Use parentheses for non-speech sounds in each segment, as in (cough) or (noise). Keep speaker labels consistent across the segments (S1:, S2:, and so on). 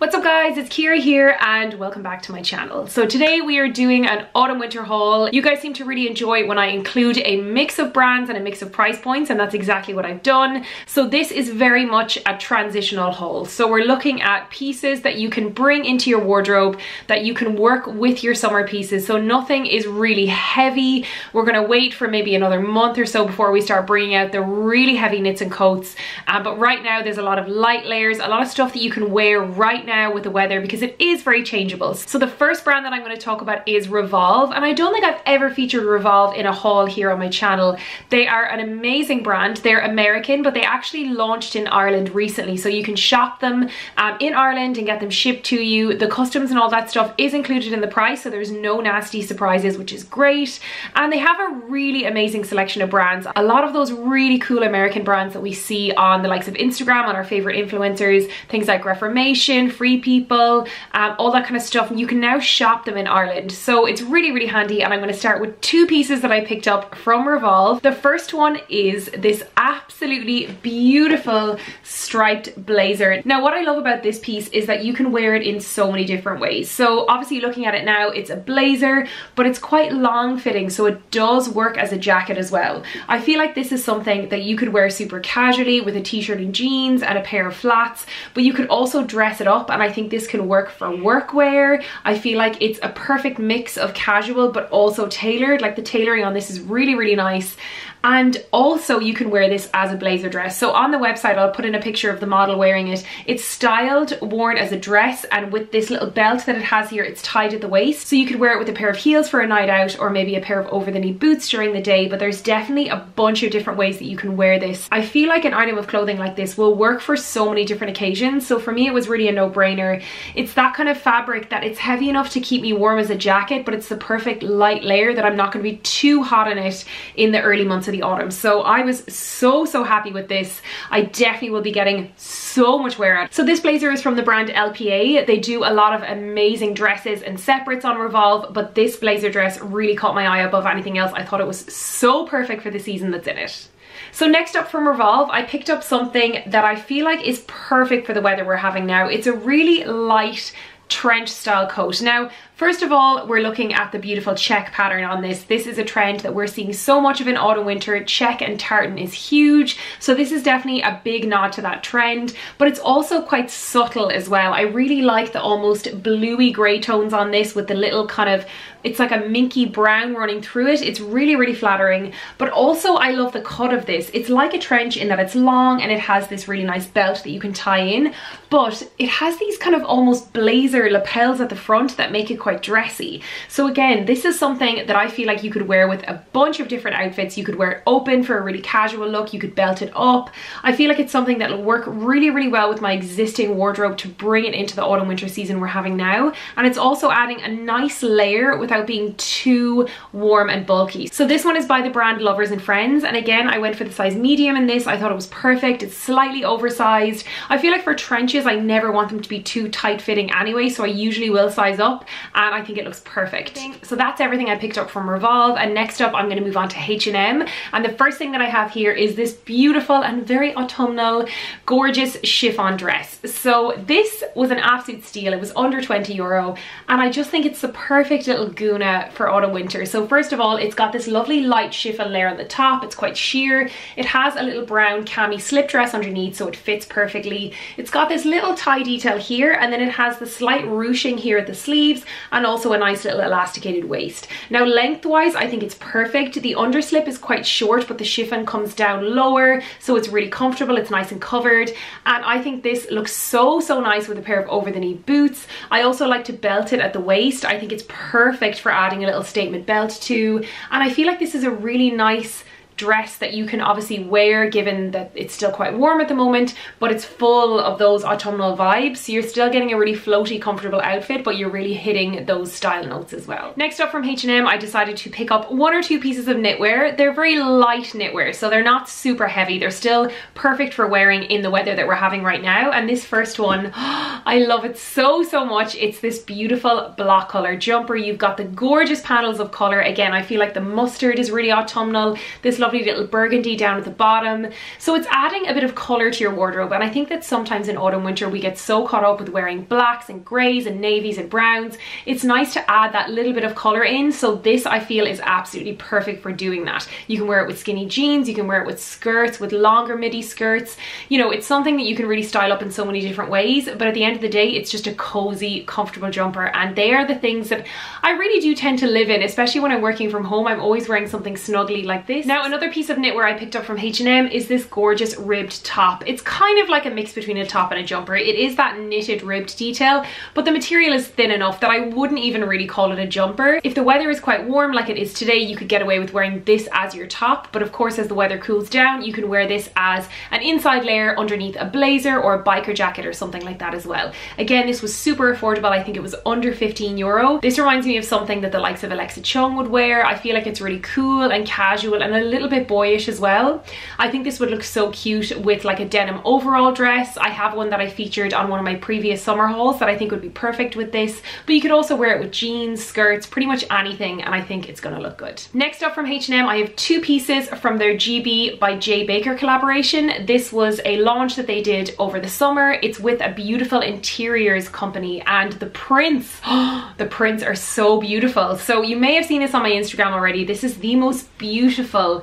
S1: What's up guys, it's Ciara here and welcome back to my channel. So today we are doing an autumn winter haul. You guys seem to really enjoy when I include a mix of brands and a mix of price points and that's exactly what I've done. So this is very much a transitional haul. So we're looking at pieces that you can bring into your wardrobe, that you can work with your summer pieces. So nothing is really heavy. We're gonna wait for maybe another month or so before we start bringing out the really heavy knits and coats. Um, but right now there's a lot of light layers, a lot of stuff that you can wear right now now with the weather because it is very changeable. So the first brand that I'm going to talk about is Revolve and I don't think I've ever featured Revolve in a haul here on my channel. They are an amazing brand. They're American but they actually launched in Ireland recently so you can shop them um, in Ireland and get them shipped to you. The customs and all that stuff is included in the price so there's no nasty surprises which is great and they have a really amazing selection of brands. A lot of those really cool American brands that we see on the likes of Instagram on our favorite influencers, things like Reformation, Free People, um, all that kind of stuff. And you can now shop them in Ireland. So it's really, really handy. And I'm going to start with two pieces that I picked up from Revolve. The first one is this absolutely beautiful striped blazer. Now, what I love about this piece is that you can wear it in so many different ways. So obviously looking at it now, it's a blazer, but it's quite long fitting. So it does work as a jacket as well. I feel like this is something that you could wear super casually with a t-shirt and jeans and a pair of flats, but you could also dress it up and I think this can work for workwear. I feel like it's a perfect mix of casual but also tailored. Like the tailoring on this is really, really nice. And also you can wear this as a blazer dress. So on the website, I'll put in a picture of the model wearing it. It's styled, worn as a dress, and with this little belt that it has here, it's tied at the waist. So you could wear it with a pair of heels for a night out or maybe a pair of over the knee boots during the day, but there's definitely a bunch of different ways that you can wear this. I feel like an item of clothing like this will work for so many different occasions. So for me, it was really a no-brainer. It's that kind of fabric that it's heavy enough to keep me warm as a jacket, but it's the perfect light layer that I'm not gonna be too hot in it in the early months of the autumn. So I was so, so happy with this. I definitely will be getting so much wear out. So this blazer is from the brand LPA. They do a lot of amazing dresses and separates on Revolve, but this blazer dress really caught my eye above anything else. I thought it was so perfect for the season that's in it. So next up from Revolve, I picked up something that I feel like is perfect for the weather we're having now. It's a really light trench style coat. Now, First of all, we're looking at the beautiful check pattern on this. This is a trend that we're seeing so much of in autumn winter. Check and tartan is huge. So this is definitely a big nod to that trend, but it's also quite subtle as well. I really like the almost bluey gray tones on this with the little kind of it's like a minky brown running through it. It's really, really flattering. But also I love the cut of this. It's like a trench in that it's long and it has this really nice belt that you can tie in. But it has these kind of almost blazer lapels at the front that make it quite dressy. So again, this is something that I feel like you could wear with a bunch of different outfits. You could wear it open for a really casual look. You could belt it up. I feel like it's something that'll work really, really well with my existing wardrobe to bring it into the autumn winter season we're having now. And it's also adding a nice layer without being too warm and bulky. So this one is by the brand Lovers and Friends. And again, I went for the size medium in this. I thought it was perfect. It's slightly oversized. I feel like for trenches, I never want them to be too tight fitting anyway. So I usually will size up and I think it looks perfect. So that's everything I picked up from Revolve and next up I'm going to move on to H&M and the first thing that I have here is this beautiful and very autumnal gorgeous chiffon dress. So this was an absolute steal. It was under 20 euro and I just think it's the perfect little guna for autumn winter. So first of all it's got this lovely light chiffon layer on the top. It's quite sheer. It has a little brown cami slip dress underneath so it fits perfectly. It's got this little tie detail here and then it has the slight ruching here at the sleeves and also a nice little elasticated waist. Now lengthwise, I think it's perfect. The underslip is quite short, but the chiffon comes down lower, so it's really comfortable. It's nice and covered. And I think this looks so, so nice with a pair of over the knee boots. I also like to belt it at the waist. I think it's perfect for adding a little statement belt to. And I feel like this is a really nice dress that you can obviously wear given that it's still quite warm at the moment but it's full of those autumnal vibes so you're still getting a really floaty comfortable outfit but you're really hitting those style notes as well. Next up from H&M I decided to pick up one or two pieces of knitwear. They're very light knitwear so they're not super heavy. They're still perfect for wearing in the weather that we're having right now and this first one (gasps) I love it so so much. It's this beautiful block color jumper. You've got the gorgeous panels of color. Again I feel like the mustard is really autumnal. This lovely little burgundy down at the bottom. So it's adding a bit of color to your wardrobe. And I think that sometimes in autumn, winter, we get so caught up with wearing blacks and grays and navies and browns. It's nice to add that little bit of color in. So this I feel is absolutely perfect for doing that. You can wear it with skinny jeans, you can wear it with skirts, with longer midi skirts. You know, it's something that you can really style up in so many different ways. But at the end of the day, it's just a cozy, comfortable jumper. And they are the things that I really do tend to live in, especially when I'm working from home. I'm always wearing something snuggly like this. Now, another piece of knitwear I picked up from H&M is this gorgeous ribbed top. It's kind of like a mix between a top and a jumper. It is that knitted ribbed detail, but the material is thin enough that I wouldn't even really call it a jumper. If the weather is quite warm like it is today, you could get away with wearing this as your top. But of course, as the weather cools down, you can wear this as an inside layer underneath a blazer or a biker jacket or something like that as well. Again, this was super affordable. I think it was under 15 euro. This reminds me of something that the likes of Alexa Chung would wear. I feel like it's really cool and casual and a little bit boyish as well. I think this would look so cute with like a denim overall dress. I have one that I featured on one of my previous summer hauls that I think would be perfect with this, but you could also wear it with jeans, skirts, pretty much anything, and I think it's gonna look good. Next up from H&M, I have two pieces from their GP & J Baker collaboration. This was a launch that they did over the summer. It's with a beautiful interiors company and the prints, (gasps) the prints are so beautiful. So you may have seen this on my Instagram already. This is the most beautiful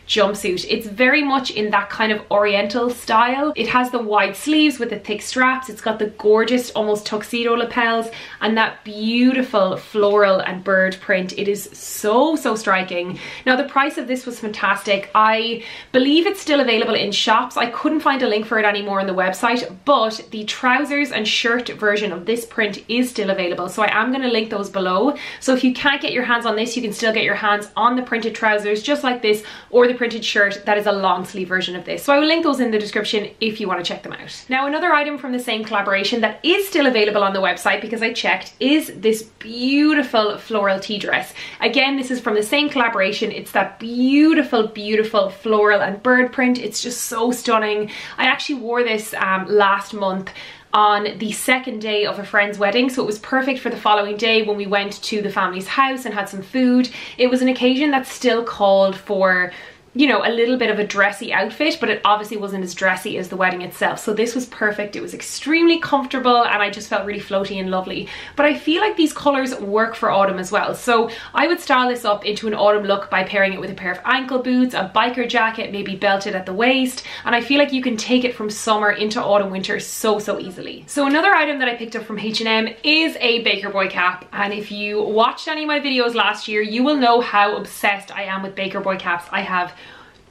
S1: jumpsuit. It's very much in that kind of oriental style. It has the wide sleeves with the thick straps. It's got the gorgeous almost tuxedo lapels and that beautiful floral and bird print. It is so, so striking. Now the price of this was fantastic. I believe it's still available in shops. I couldn't find a link for it anymore on the website, but the trousers and shirt version of this print is still available. So I am gonna link those below. So if you can't get your hands on this, you can still get your hands on the printed trousers just like this or the printed shirt that is a long sleeve version of this. So I will link those in the description if you want to check them out. Now another item from the same collaboration that is still available on the website because I checked is this beautiful floral tea dress. Again, this is from the same collaboration. It's that beautiful, beautiful floral and bird print. It's just so stunning. I actually wore this um, last month on the second day of a friend's wedding so it was perfect for the following day when we went to the family's house and had some food it was an occasion that still called for you know, a little bit of a dressy outfit, but it obviously wasn't as dressy as the wedding itself. So this was perfect. It was extremely comfortable and I just felt really floaty and lovely. But I feel like these colors work for autumn as well. So I would style this up into an autumn look by pairing it with a pair of ankle boots, a biker jacket, maybe belted at the waist. And I feel like you can take it from summer into autumn winter so, so easily. So another item that I picked up from H&M is a Baker Boy cap. And if you watched any of my videos last year, you will know how obsessed I am with Baker Boy caps. I have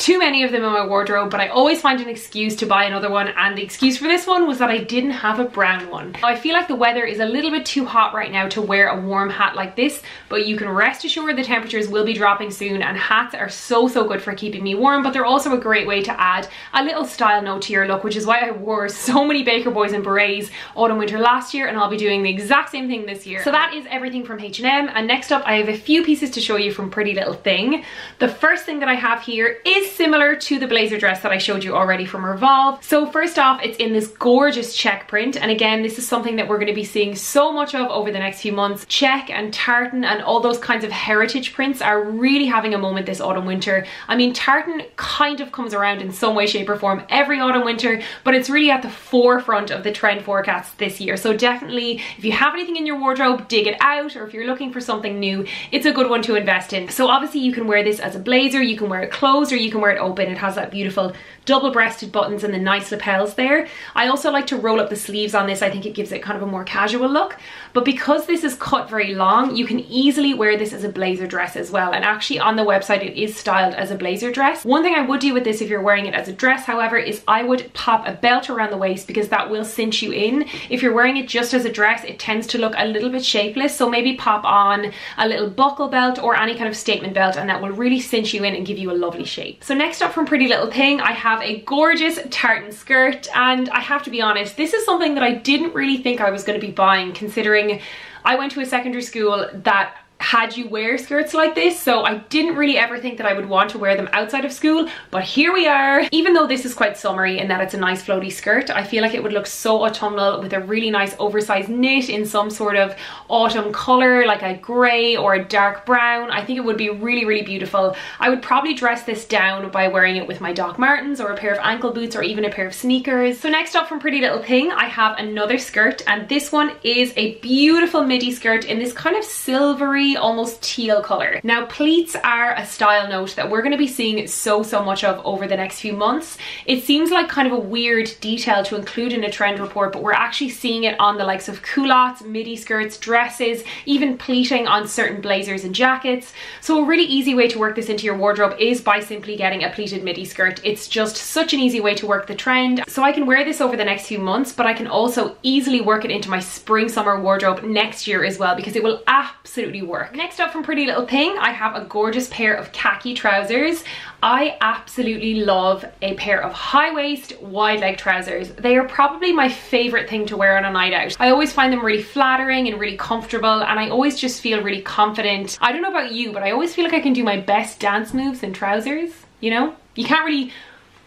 S1: too many of them in my wardrobe, but I always find an excuse to buy another one. And the excuse for this one was that I didn't have a brown one. I feel like the weather is a little bit too hot right now to wear a warm hat like this, but you can rest assured the temperatures will be dropping soon and hats are so, so good for keeping me warm, but they're also a great way to add a little style note to your look, which is why I wore so many Baker Boys and berets autumn winter last year, and I'll be doing the exact same thing this year. So that is everything from H&M. And next up, I have a few pieces to show you from Pretty Little Thing. The first thing that I have here is similar to the blazer dress that I showed you already from Revolve. So first off, it's in this gorgeous check print. And again, this is something that we're going to be seeing so much of over the next few months. Check and tartan and all those kinds of heritage prints are really having a moment this autumn winter. I mean, tartan kind of comes around in some way, shape or form every autumn winter, but it's really at the forefront of the trend forecasts this year. So definitely, if you have anything in your wardrobe, dig it out. Or if you're looking for something new, it's a good one to invest in. So obviously you can wear this as a blazer, you can wear it closed or you can wear it open open. It has that beautiful double-breasted buttons and the nice lapels there. I also like to roll up the sleeves on this. I think it gives it kind of a more casual look. But because this is cut very long, you can easily wear this as a blazer dress as well. And actually on the website, it is styled as a blazer dress. One thing I would do with this if you're wearing it as a dress, however, is I would pop a belt around the waist because that will cinch you in. If you're wearing it just as a dress, it tends to look a little bit shapeless. So maybe pop on a little buckle belt or any kind of statement belt and that will really cinch you in and give you a lovely shape. So next up from Pretty Little Thing, I have a gorgeous tartan skirt. And I have to be honest, this is something that I didn't really think I was going to be buying considering I went to a secondary school that had you wear skirts like this so I didn't really ever think that I would want to wear them outside of school but here we are. Even though this is quite summery in that it's a nice floaty skirt I feel like it would look so autumnal with a really nice oversized knit in some sort of autumn color like a grey or a dark brown. I think it would be really really beautiful. I would probably dress this down by wearing it with my Doc Martens or a pair of ankle boots or even a pair of sneakers. So next up from Pretty Little Thing I have another skirt and this one is a beautiful midi skirt in this kind of silvery almost teal color. Now pleats are a style note that we're going to be seeing so, so much of over the next few months. It seems like kind of a weird detail to include in a trend report, but we're actually seeing it on the likes of culottes, midi skirts, dresses, even pleating on certain blazers and jackets. So a really easy way to work this into your wardrobe is by simply getting a pleated midi skirt. It's just such an easy way to work the trend. So I can wear this over the next few months, but I can also easily work it into my spring summer wardrobe next year as well because it will absolutely work work. Next up from Pretty Little Thing, I have a gorgeous pair of khaki trousers. I absolutely love a pair of high waist, wide leg trousers. They are probably my favorite thing to wear on a night out. I always find them really flattering and really comfortable and I always just feel really confident. I don't know about you, but I always feel like I can do my best dance moves in trousers, you know? You can't really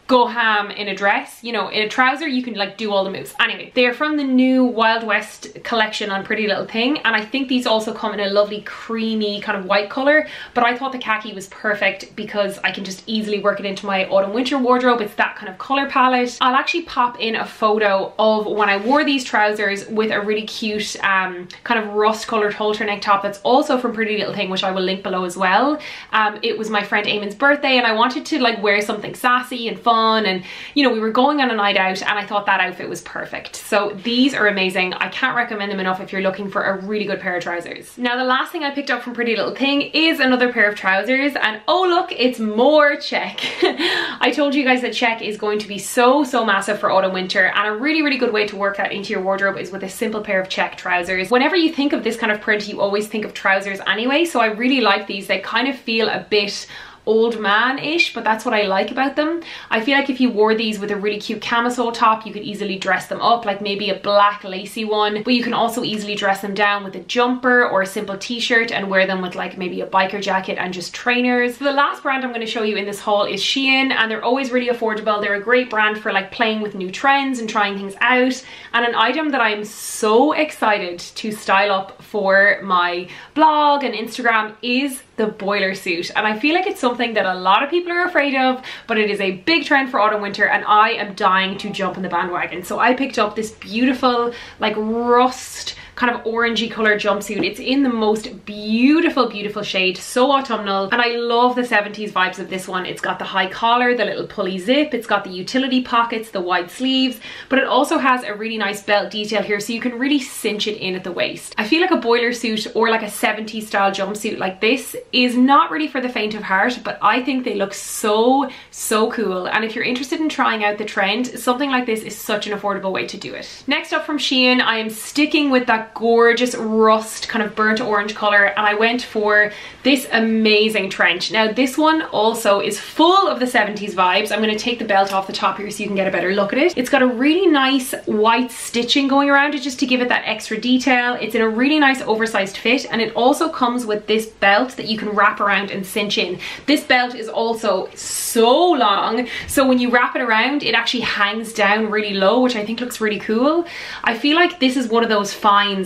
S1: go ham in a dress. You know, in a trouser, you can like do all the moves. Anyway, they are from the new Wild West collection on Pretty Little Thing. And I think these also come in a lovely creamy kind of white color. But I thought the khaki was perfect because I can just easily work it into my autumn winter wardrobe. It's that kind of color palette. I'll actually pop in a photo of when I wore these trousers with a really cute um, kind of rust colored halter neck top that's also from Pretty Little Thing, which I will link below as well. Um, it was my friend Eamon's birthday and I wanted to like wear something sassy and fun fun and you know we were going on a night out and I thought that outfit was perfect. So these are amazing. I can't recommend them enough if you're looking for a really good pair of trousers. Now the last thing I picked up from Pretty Little Thing is another pair of trousers and oh look it's more check (laughs) I told you guys that check is going to be so so massive for autumn winter and a really really good way to work that into your wardrobe is with a simple pair of check trousers. Whenever you think of this kind of print you always think of trousers anyway so I really like these. They kind of feel a bit old man-ish, but that's what I like about them. I feel like if you wore these with a really cute camisole top, you could easily dress them up, like maybe a black lacy one, but you can also easily dress them down with a jumper or a simple t-shirt and wear them with like maybe a biker jacket and just trainers. The last brand I'm going to show you in this haul is Shein, and they're always really affordable. They're a great brand for like playing with new trends and trying things out, and an item that I'm so excited to style up for my blog and Instagram is the boiler suit. And I feel like it's something that a lot of people are afraid of but it is a big trend for autumn winter and I am dying to jump in the bandwagon. So I picked up this beautiful like rust kind of orangey color jumpsuit. It's in the most beautiful, beautiful shade, so autumnal. And I love the 70s vibes of this one. It's got the high collar, the little pulley zip, it's got the utility pockets, the wide sleeves, but it also has a really nice belt detail here so you can really cinch it in at the waist. I feel like a boiler suit or like a 70s style jumpsuit like this is not really for the faint of heart, but I think they look so, so cool. And if you're interested in trying out the trend, something like this is such an affordable way to do it. Next up from Shein, I am sticking with that gorgeous rust kind of burnt orange color and I went for this amazing trench. Now this one also is full of the 70s vibes. I'm going to take the belt off the top here so you can get a better look at it. It's got a really nice white stitching going around it just to give it that extra detail. It's in a really nice oversized fit and it also comes with this belt that you can wrap around and cinch in. This belt is also so long so when you wrap it around it actually hangs down really low which I think looks really cool. I feel like this is one of those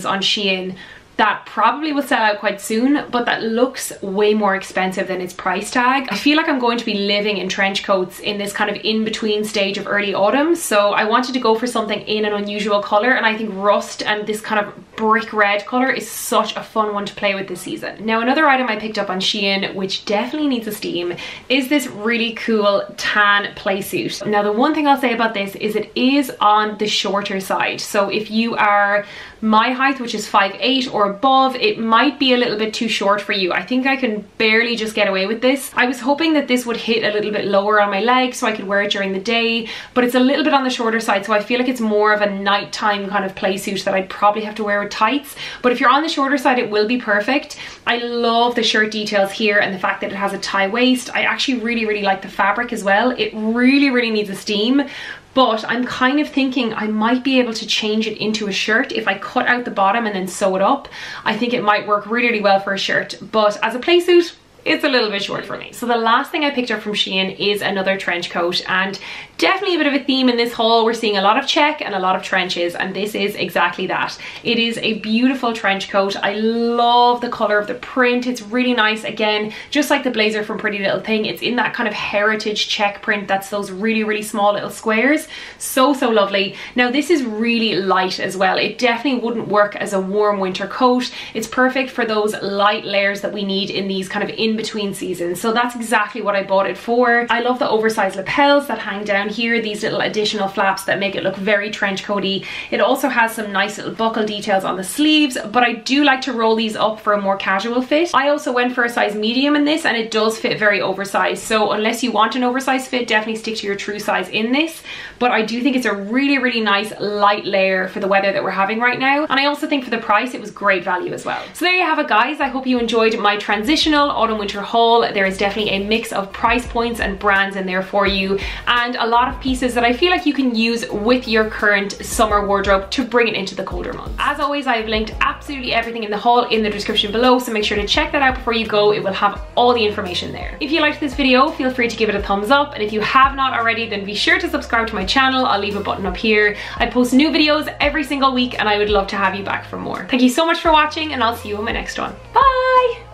S1: on Shein that probably will sell out quite soon, but that looks way more expensive than its price tag. I feel like I'm going to be living in trench coats in this kind of in-between stage of early autumn, so I wanted to go for something in an unusual colour, and I think rust and this kind of brick red colour is such a fun one to play with this season. Now another item I picked up on Shein, which definitely needs a steam, is this really cool tan play suit. Now the one thing I'll say about this is it is on the shorter side, so if you are my height, which is 5'8", or above, it might be a little bit too short for you. I think I can barely just get away with this. I was hoping that this would hit a little bit lower on my legs so I could wear it during the day, but it's a little bit on the shorter side, so I feel like it's more of a nighttime kind of play suit that I'd probably have to wear with tights. But if you're on the shorter side, it will be perfect. I love the shirt details here and the fact that it has a tie waist. I actually really, really like the fabric as well. It really, really needs a steam, but I'm kind of thinking I might be able to change it into a shirt if I cut out the bottom and then sew it up. I think it might work really, really well for a shirt, but as a play suit, it's a little bit short for me. So the last thing I picked up from Shein is another trench coat and definitely a bit of a theme in this haul. We're seeing a lot of check and a lot of trenches and this is exactly that. It is a beautiful trench coat. I love the color of the print. It's really nice. Again, just like the blazer from Pretty Little Thing, it's in that kind of heritage check print. That's those really, really small little squares. So, so lovely. Now this is really light as well. It definitely wouldn't work as a warm winter coat. It's perfect for those light layers that we need in these kind of in between seasons. So that's exactly what I bought it for. I love the oversized lapels that hang down here, these little additional flaps that make it look very trench coaty. It also has some nice little buckle details on the sleeves, but I do like to roll these up for a more casual fit. I also went for a size medium in this and it does fit very oversized. So unless you want an oversized fit, definitely stick to your true size in this. But I do think it's a really, really nice light layer for the weather that we're having right now. And I also think for the price, it was great value as well. So there you have it guys. I hope you enjoyed my transitional autumn winter haul. There is definitely a mix of price points and brands in there for you and a lot of pieces that I feel like you can use with your current summer wardrobe to bring it into the colder months. As always, I've linked absolutely everything in the haul in the description below, so make sure to check that out before you go. It will have all the information there. If you liked this video, feel free to give it a thumbs up, and if you have not already, then be sure to subscribe to my channel. I'll leave a button up here. I post new videos every single week, and I would love to have you back for more. Thank you so much for watching, and I'll see you in my next one. Bye!